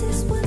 This is what